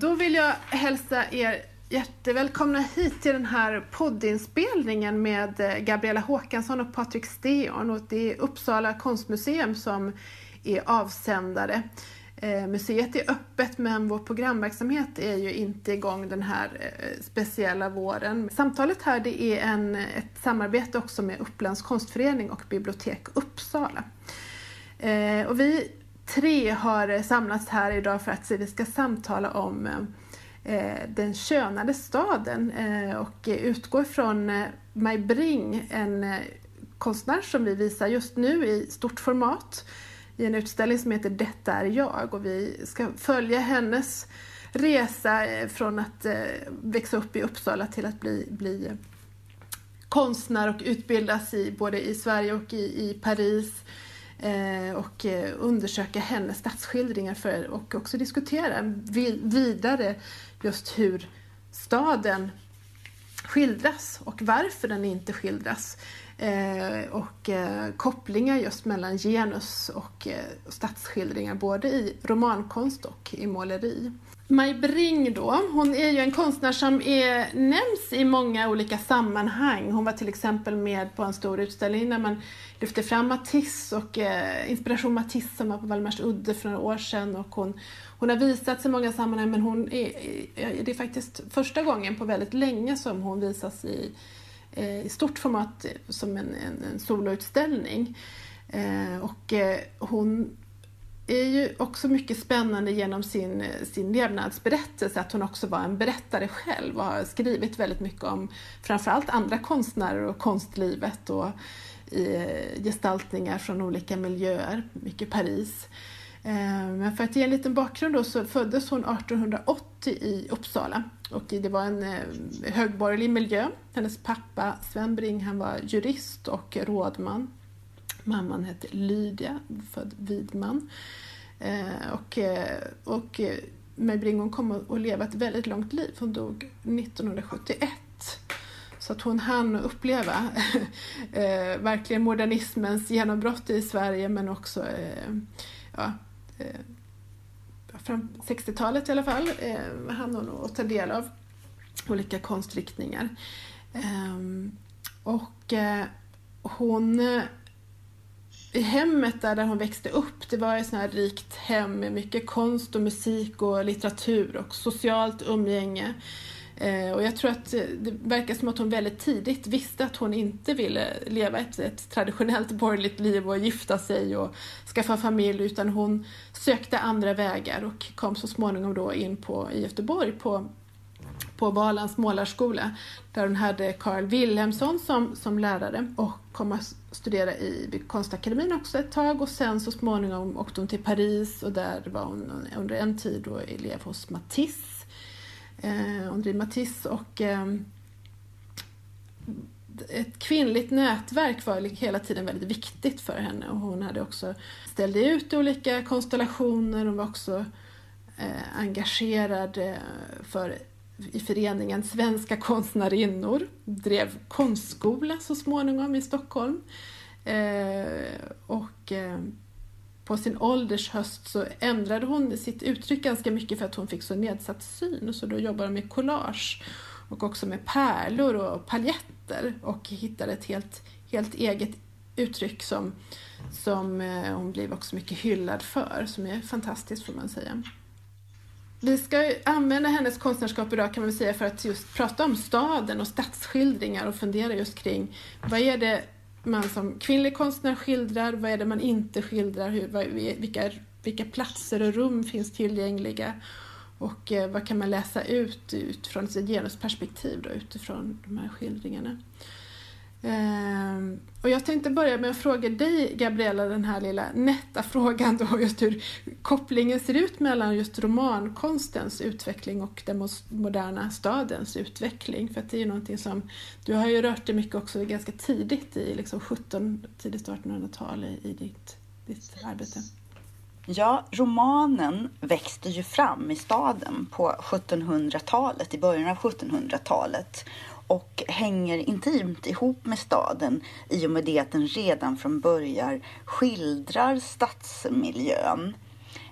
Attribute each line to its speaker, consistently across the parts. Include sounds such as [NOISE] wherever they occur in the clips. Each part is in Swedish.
Speaker 1: Då vill jag hälsa er jättevälkomna hit till den här poddinspelningen med eh, Gabriella Håkansson och Patrik Steon. Och det är Uppsala konstmuseum som är avsändare. Eh, museet är öppet men vår programverksamhet är ju inte igång den här eh, speciella våren. Samtalet här det är en, ett samarbete också med Upplands konstförening och Bibliotek Uppsala. Och vi tre har samlats här idag för att vi ska samtala om eh, den könade staden eh, och utgår från eh, Maj Bring, en konstnär som vi visar just nu i stort format i en utställning som heter Detta är jag. Och vi ska följa hennes resa från att växa upp i Uppsala till att bli, bli konstnär och utbildas i, både i Sverige och i, i Paris. Eh, och eh, undersöka hennes stadsskildringar för, och också diskutera vidare just hur staden skildras och varför den inte skildras. Eh, och kopplingar just mellan genus och stadsskildringar både i romankonst och i måleri. Maj Bring då, hon är ju en konstnär som är, nämns i många olika sammanhang. Hon var till exempel med på en stor utställning där man lyfte fram Matisse och eh, Inspiration Matisse som var på Valdemarsudde för några år sedan och hon hon har visats i många sammanhang men hon är, eh, det är faktiskt första gången på väldigt länge som hon visas i, eh, i stort format som en, en, en soloutställning. Eh, och eh, hon är ju också mycket spännande genom sin, sin levnadsberättelse, att hon också var en berättare själv och har skrivit väldigt mycket om framförallt andra konstnärer och konstlivet och i eh, gestaltningar från olika miljöer, mycket Paris. Eh, men för att ge en liten bakgrund då så föddes hon 1880 i Uppsala och det var en eh, högborgerlig miljö. Hennes pappa Sven Bring han var jurist och rådman. Mamman hette Lydia, född Widman. Eh, och, eh, och eh, Maj Bring hon kom att leva ett väldigt långt liv. Hon dog 1971. Så att hon hann uppleva [LAUGHS] verkligen modernismens genombrott i Sverige men också ja, eh, fram 60-talet i alla fall, eh, hann hon att ta del av olika konstriktningar. Eh, och eh, hon eh, hemmet där, där hon växte upp, det var ett sånt här rikt hem med mycket konst och musik och litteratur och socialt umgänge. Eh, och jag tror att det verkar som att hon väldigt tidigt visste att hon inte ville leva ett, ett traditionellt borgerligt liv och gifta sig och skaffa familj utan hon sökte andra vägar och kom så småningom då in på, i Göteborg på på Valans målarskola där hon hade Carl Wilhelmsson som, som lärare och kom att studera i konstakademin också ett tag och sen så småningom åkte hon till Paris och där var hon under en tid då elev hos Matisse eh, André Matisse och eh, ett kvinnligt nätverk var liksom hela tiden väldigt viktigt för henne och hon hade också ställde ut olika konstellationer. Hon var också eh, engagerad eh, för, i föreningen Svenska konstnärinnor, drev konstskola så småningom i Stockholm. Eh, och eh, på sin ålders höst så ändrade hon sitt uttryck ganska mycket för att hon fick så nedsatt syn. Så då jobbade hon med collage och också med pärlor och paljetter och hittade ett helt, helt eget uttryck som, som eh, hon blev också mycket hyllad för, som är fantastiskt får man säga. Vi ska använda hennes konstnärskap idag kan man säga för att just prata om staden och stadsskildringar och fundera just kring vad är det man som kvinnlig konstnär skildrar, vad är det man inte skildrar, hur, vad, vilka, vilka platser och rum finns tillgängliga och eh, vad kan man läsa ut utifrån ett genusperspektiv då, utifrån de här skildringarna. Ehm, och jag tänkte börja med att fråga dig, Gabriella, den här lilla nätta frågan då, just hur kopplingen ser ut mellan just romankonstens utveckling och den moderna stadens utveckling. För att det är ju någonting som, du har ju rört dig mycket också ganska tidigt i liksom 17, tidigt 1800-tal i, i ditt, ditt arbete.
Speaker 2: Ja, romanen växte ju fram i staden på 1700-talet, i början av 1700-talet och hänger intimt ihop med staden i och med det att den redan från början skildrar stadsmiljön.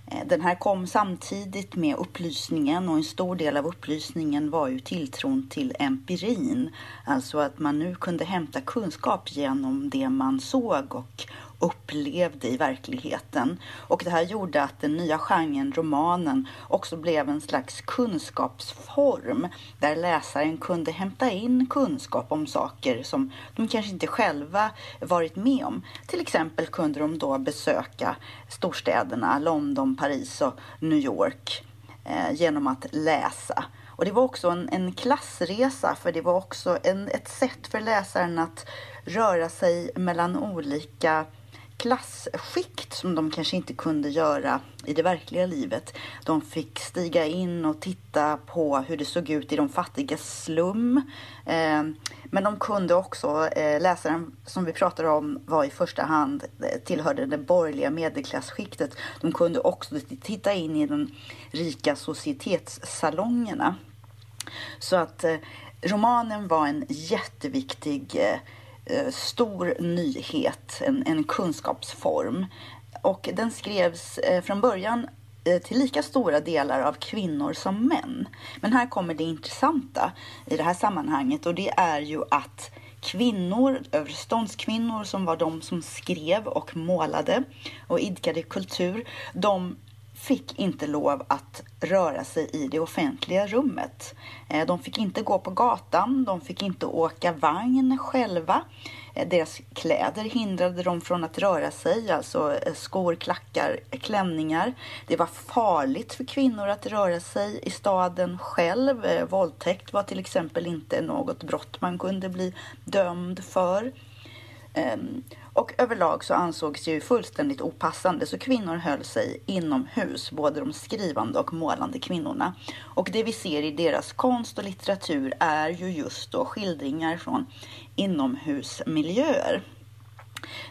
Speaker 2: Eh, den här kom samtidigt med upplysningen och en stor del av upplysningen var ju tilltron till empirin. Alltså att man nu kunde hämta kunskap genom det man såg och upplevde i verkligheten. Och det här gjorde att den nya genren romanen också blev en slags kunskapsform där läsaren kunde hämta in kunskap om saker som de kanske inte själva varit med om. Till exempel kunde de då besöka storstäderna London, Paris och New York eh, genom att läsa. Och det var också en, en klassresa för det var också en, ett sätt för läsaren att röra sig mellan olika klassskikt som de kanske inte kunde göra i det verkliga livet. De fick stiga in och titta på hur det såg ut i de fattigas slum. Eh, men de kunde också, eh, läsaren som vi pratar om var i första hand eh, tillhörde det borgerliga medelklassskiktet. De kunde också titta in i de rika societetssalongerna. Så att romanen var en jätteviktig Eh, stor nyhet, en, en kunskapsform. Och den skrevs eh, från början eh, till lika stora delar av kvinnor som män. Men här kommer det intressanta i det här sammanhanget och det är ju att kvinnor, överståndskvinnor som var de som skrev och målade och idkade kultur, de fick inte lov att röra sig i det offentliga rummet. Eh, de fick inte gå på gatan, de fick inte åka vagn själva. Eh, deras kläder hindrade dem från att röra sig, alltså eh, skor, klackar, klänningar. Det var farligt för kvinnor att röra sig i staden själv. Våldtäkt var till exempel inte något brott man kunde bli dömd för. Ehm, och överlag så ansågs det ju fullständigt opassande så kvinnor höll sig inomhus, både de skrivande och målande kvinnorna. Och det vi ser i deras konst och litteratur är ju just då skildringar från inomhusmiljöer.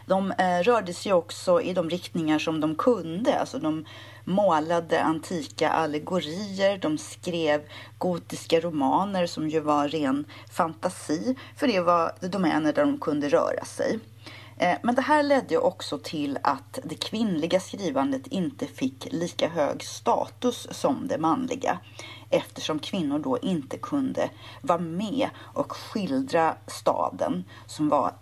Speaker 2: De eh, rörde sig också i de riktningar som de kunde. Alltså de målade antika allegorier, de skrev gotiska romaner som ju var ren fantasi, för det var domäner där de kunde röra sig. Eh, men det här ledde också till att det kvinnliga skrivandet inte fick lika hög status som det manliga eftersom kvinnor då inte kunde vara med och skildra staden som var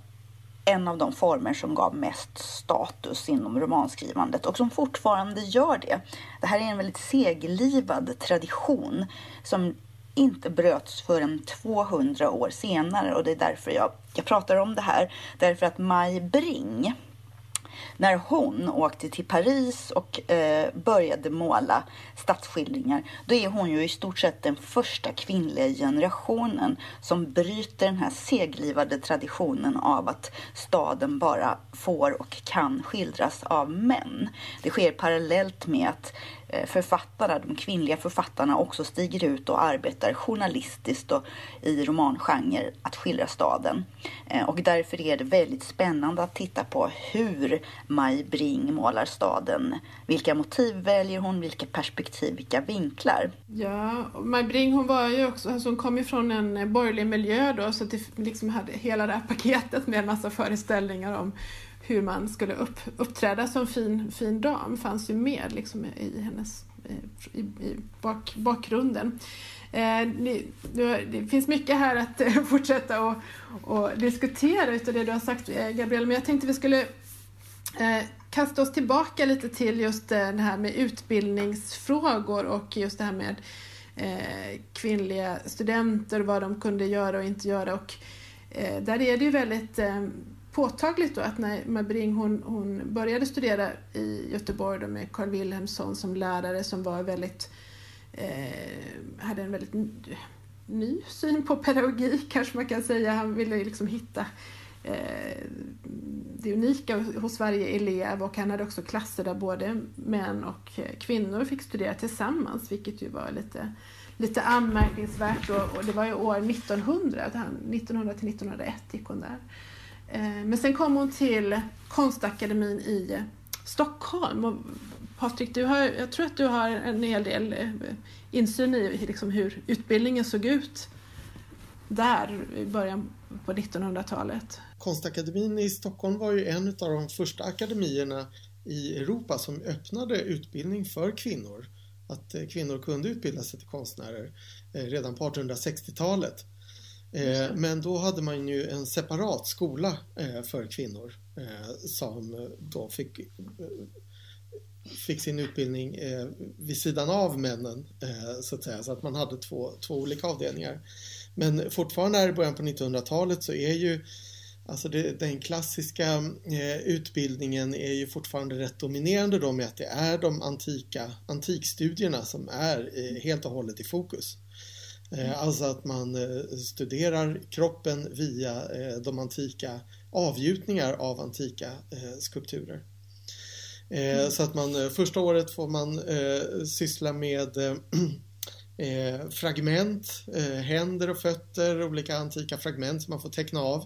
Speaker 2: en av de former som gav mest status inom romanskrivandet och som fortfarande gör det. Det här är en väldigt seglivad tradition som inte bröts förrän 200 år senare och det är därför jag, jag pratar om det här. Därför att Maj Bring när hon åkte till Paris och eh, började måla stadsskildringar, då är hon ju i stort sett den första kvinnliga generationen som bryter den här seglivade traditionen av att staden bara får och kan skildras av män. Det sker parallellt med att Eh, författare, författarna, de kvinnliga författarna också stiger ut och arbetar journalistiskt och i romangenre att skildra staden. Eh, och därför är det väldigt spännande att titta på hur Maj Bring målar staden. Vilka motiv väljer hon, vilka perspektiv, vilka vinklar?
Speaker 1: Ja, Maj Bring hon var ju också, alltså hon kom ju från en borgerlig miljö då så att det liksom hade hela det här paketet med en massa föreställningar om hur man skulle upp, uppträda som fin, fin dam fanns ju med liksom i hennes i, i bak, bakgrunden. Eh, det finns mycket här att eh, [LAUGHS] fortsätta och, och diskutera utav det du har sagt eh, Gabriel, men jag tänkte vi skulle eh, kasta oss tillbaka lite till just eh, det här med utbildningsfrågor och just det här med eh, kvinnliga studenter, vad de kunde göra och inte göra. Och, eh, där är det ju väldigt eh, påtagligt då att när Mabring hon, hon började studera i Göteborg då med Carl Wilhelmsson som lärare som var väldigt, eh, hade en väldigt ny syn på pedagogik [LAUGHS] kanske man kan säga. Han ville liksom hitta eh, det unika hos varje elev och han hade också klasser där både män och kvinnor fick studera tillsammans vilket ju var lite, lite anmärkningsvärt och, och det var ju år 1900, 1900 till 1901 gick hon där. Eh, men sen kom hon till Konstakademin i Stockholm. Och Patrik, du har, jag tror att du har en hel del eh, insyn i liksom hur utbildningen såg ut där i början på 1900-talet.
Speaker 3: Konstakademin i Stockholm var ju en av de första akademierna i Europa som öppnade utbildning för kvinnor. Att eh, kvinnor kunde utbilda sig till konstnärer redan på 1860-talet. Eh, men då hade man ju en separat skola för kvinnor som då fick, fick sin utbildning vid sidan av männen så att säga. Så att man hade två, två olika avdelningar. Men fortfarande här i början på 1900-talet så är ju Alltså det, den klassiska eh, utbildningen är ju fortfarande rätt dominerande då med att det är de antika antikstudierna som är eh, helt och hållet i fokus. Eh, mm. alltså att man eh, studerar kroppen via eh, de antika avgjutningar av antika skulpturer. Mm. Så att man första året får man syssla med [CLEARS THROAT] fragment, händer och fötter, olika antika fragment som man får teckna av.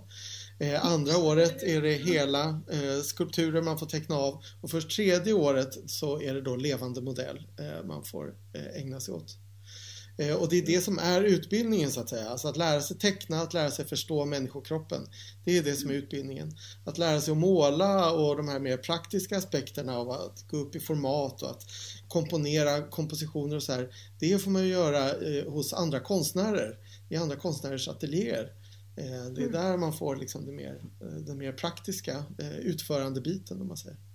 Speaker 3: Eh, andra året är det hela skulpturer man får teckna av och först tredje året så är det då levande modell man får ägna sig åt. Eh, och det är det som är utbildningen så att säga. Alltså att lära sig teckna, att lära sig förstå människokroppen. Det är det som är utbildningen. Att lära sig att måla och de här mer praktiska aspekterna av att gå upp i format och att komponera kompositioner och så här. Det får man ju göra eh, hos andra konstnärer, i andra konstnärers ateljéer. Eh, det är mm. där man får liksom det mer, den mer praktiska eh, utförande biten om man säger.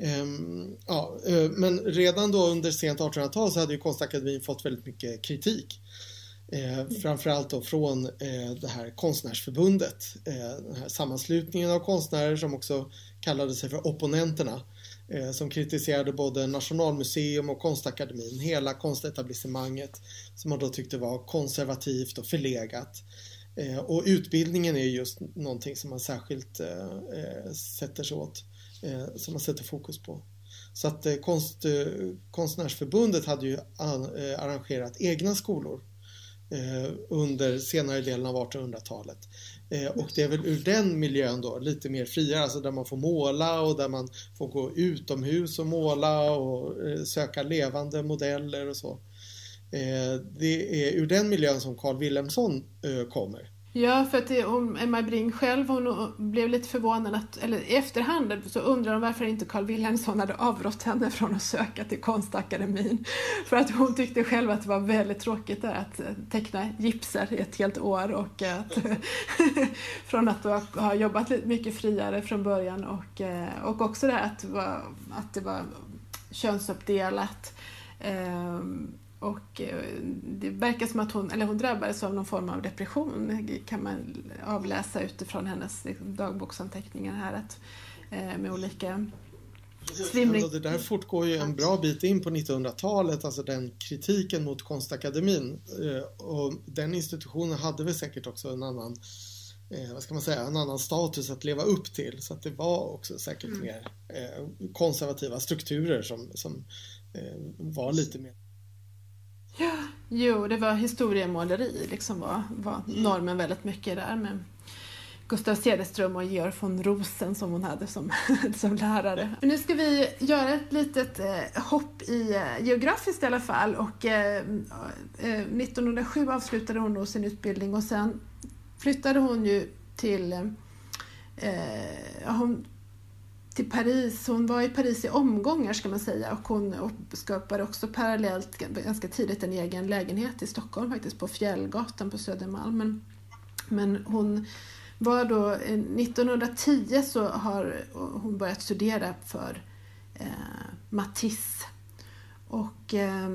Speaker 3: Ehm, ja, eh, men redan då under sent 1800-tal så hade ju Konstakademin fått väldigt mycket kritik. Mm. Framförallt då från eh, det här konstnärsförbundet. Den här sammanslutningen av konstnärer som också kallade sig för opponenterna. Som kritiserade både Nationalmuseum och Konstakademin, hela konstetablissemanget som man då tyckte var konservativt och förlegat. Och utbildningen är just någonting som man särskilt sätter sig åt, Eh, som man sätter fokus på. Så att eh, konst, eh, Konstnärsförbundet hade ju arrangerat egna skolor under senare delen av 1800-talet. Och det är väl ur den miljön då, lite mer friare, alltså där man får måla och där man får gå utomhus och måla och söka levande modeller och så. Eh, det är ur den miljön som Carl Wilhelmsson eh, kommer.
Speaker 1: Ja, för att det, Emma Bring själv hon blev lite förvånad, att, eller i efterhand så undrar hon varför inte Carl Wilhelmsson hade avrått henne från att söka till Konstakademin. För att hon tyckte själv att det var väldigt tråkigt där att eh, teckna gipser i ett helt år och att, [LAUGHS] från att ha jobbat lite mycket friare från början och, eh, och också det att, att det var könsuppdelat. Um, ehm, och eh, det verkar som att hon, eller hon drabbades av någon form av depression kan man avläsa utifrån hennes liksom, dagboksanteckningar här. Att, eh, med olika
Speaker 3: svimring. Det där fortgår ju en bra bit in på 1900-talet, alltså den kritiken mot Konstakademin. Eh, och den institutionen hade väl säkert också en annan vad ska man säga, en annan status att leva upp till. Så att det var också säkert mm. mer konservativa strukturer som, som var lite mer
Speaker 1: Ja, jo, det var historiemåleri liksom var, var normen väldigt mycket där med Gustav Cederström och Georg von Rosen som hon hade som, [LAUGHS] som lärare. Nu ska vi göra ett litet eh, hopp i eh, geografiskt i alla fall och eh, eh 1907 avslutade hon då sin utbildning och sen flyttade hon ju till eh, hon till Paris. Hon var i Paris i omgångar ska man säga och hon skapade också parallellt ganska tidigt en egen lägenhet i Stockholm faktiskt på Fjällgatan på Södermalm. Men, men hon var då, eh, 1910 så har hon börjat studera för eh, Matisse. Och eh,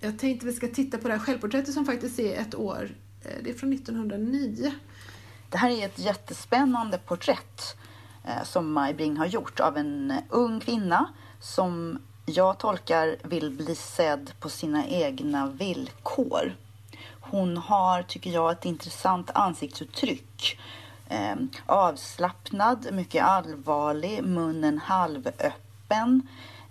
Speaker 1: jag tänkte vi ska titta på det här självporträttet som faktiskt är ett år, eh, det är från 1909.
Speaker 2: Det här är ett jättespännande porträtt Eh, Eh, som Maj Bring har gjort av en eh, ung kvinna som jag tolkar vill bli sedd på sina egna villkor. Hon har, tycker jag, ett intressant ansiktsuttryck. Eh, avslappnad, mycket allvarlig, munnen halvöppen.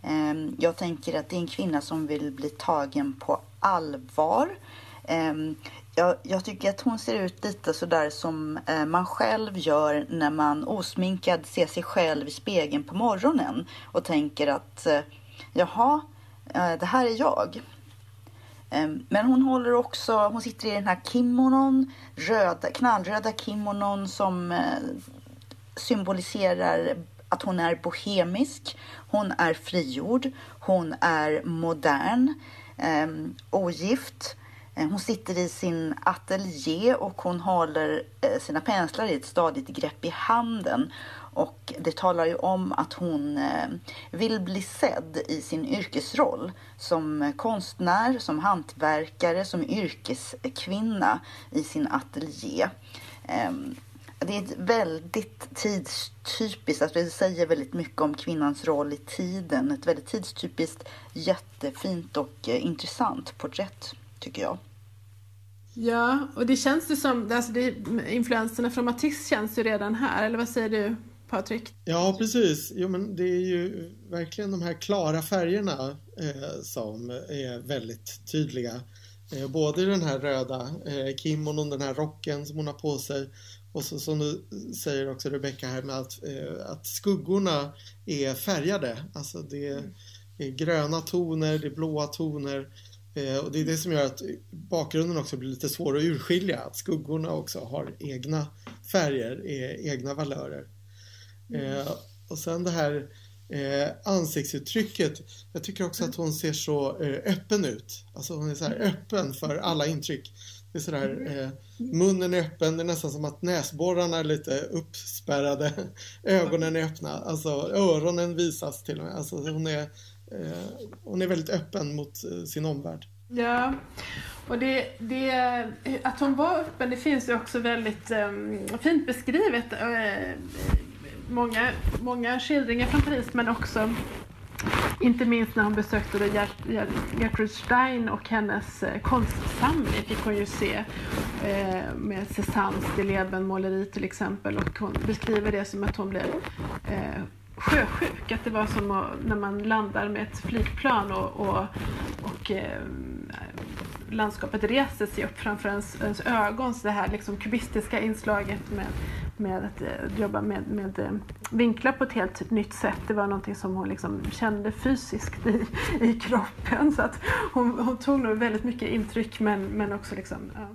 Speaker 2: Eh, jag tänker att det är en kvinna som vill bli tagen på allvar. Eh, jag, jag, tycker att hon ser ut lite sådär som eh, man själv gör när man osminkad ser sig själv i spegeln på morgonen och tänker att eh, jaha, eh, det här är jag. Ehm, men hon håller också, hon sitter i den här kimonon, röda, knallröda kimonon som eh, symboliserar att hon är bohemisk, hon är frigjord, hon är modern, eh, ogift. Eh, hon sitter i sin ateljé och hon håller eh, sina penslar i ett stadigt grepp i handen. Och det talar ju om att hon eh, vill bli sedd i sin yrkesroll som konstnär, som hantverkare, som yrkeskvinna i sin ateljé. Ehm, det är ett väldigt tidstypiskt, alltså det säger väldigt mycket om kvinnans roll i tiden. Ett väldigt tidstypiskt, jättefint och intressant porträtt, tycker jag.
Speaker 1: Ja, och det känns ju som, alltså det, influenserna från Matisse känns ju redan här, eller vad säger du Patrik?
Speaker 3: Ja, precis. Jo, men det är ju verkligen de här klara färgerna eh, som är väldigt tydliga. Eh, både den här röda eh, kimonon, den här rocken som hon har på sig och så, som du säger också Rebecka här med att, eh, att skuggorna är färgade. Alltså det är gröna toner, det är blåa toner och det är det som gör att bakgrunden också blir lite svår att urskilja. Att skuggorna också har egna färger, egna valörer. Mm. och sen det här eh, ansiktsuttrycket. Jag tycker också att hon ser så öppen ut. Alltså hon är så här öppen för alla intryck. Det är sådär, mm. eh, munnen är öppen, det är nästan som att näsborrarna är lite uppspärrade. [LAUGHS] Ögonen är öppna, alltså öronen visas till och med. Alltså hon är Eh, Eh, hon är väldigt öppen mot eh, sin omvärld.
Speaker 1: Ja, och det, det, att hon var öppen det finns ju också väldigt um, fint beskrivet. Uh, många, många skildringar från Paris men också inte minst när hon besökte Gertrude Stein och hennes eh, konstsamling fick hon ju se eh, med Cézannes Stilleben-måleri till exempel och hon beskriver det som att hon blev eh, sjösjuk. Att det var som att, när man landar med ett flygplan och, och, och eh, landskapet reser sig upp framför ens, ens ögon. Så det här liksom kubistiska inslaget med, med att eh, jobba med, med eh, vinklar på ett helt nytt sätt. Det var någonting som hon liksom kände fysiskt i, i kroppen. Så att hon, hon tog nog väldigt mycket intryck men, men också liksom, ja.